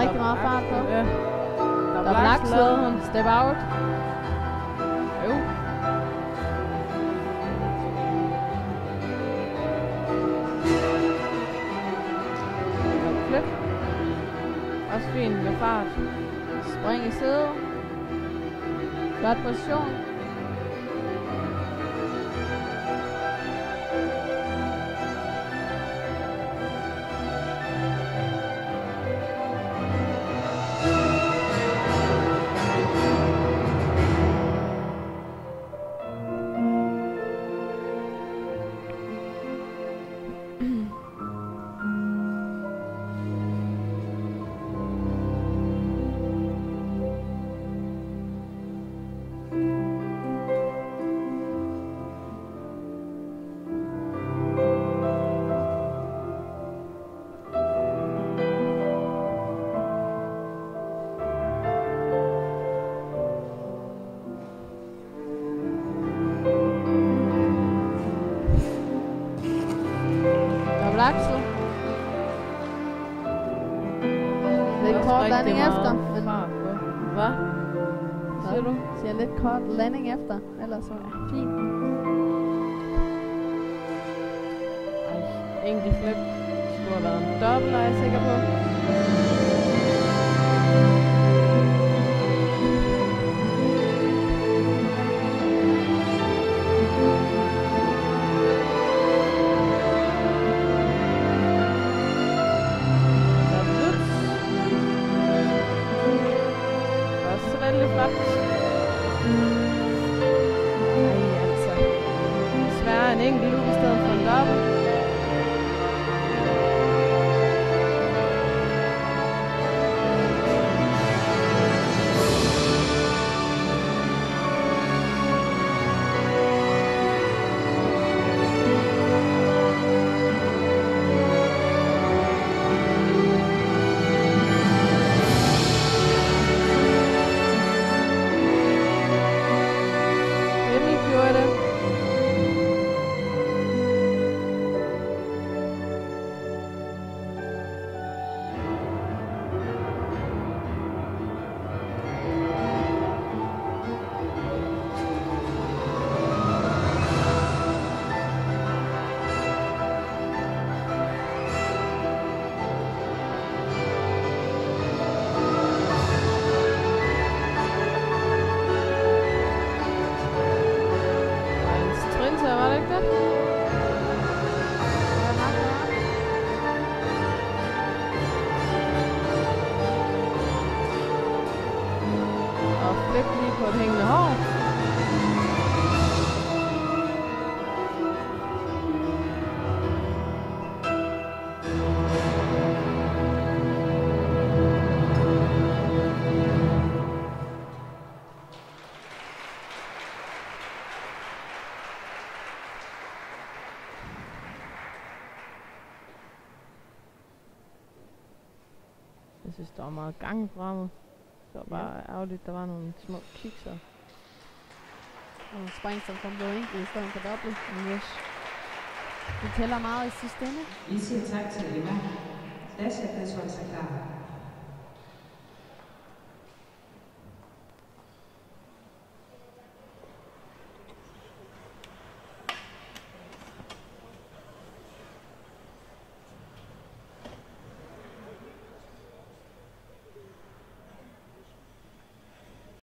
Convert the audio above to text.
rigtig meget fart på. Ja. Der, der er. Step out. Også fint med fart. Spring i sædet. Flot position. Kort landing efter. Men. Hvad? Siger du? Siger lidt kort landing efter. Ellers så fint. Ej, enkelt flip. Skulle have været en dobbelt, er jeg sikker på. Vældig. Ej, altså. Desværre en enkelt uge i stedet for en dobbelt. Flip lige på et hængende hår. Jeg synes, der Det var bare ærgerligt, der var nogle små kikser. Og spring, som kom blev enkelt i stedet for dobbelt. Yes. Det tæller meget i sidste ende. Vi siger tak til Emma. Sasha, det er så klar.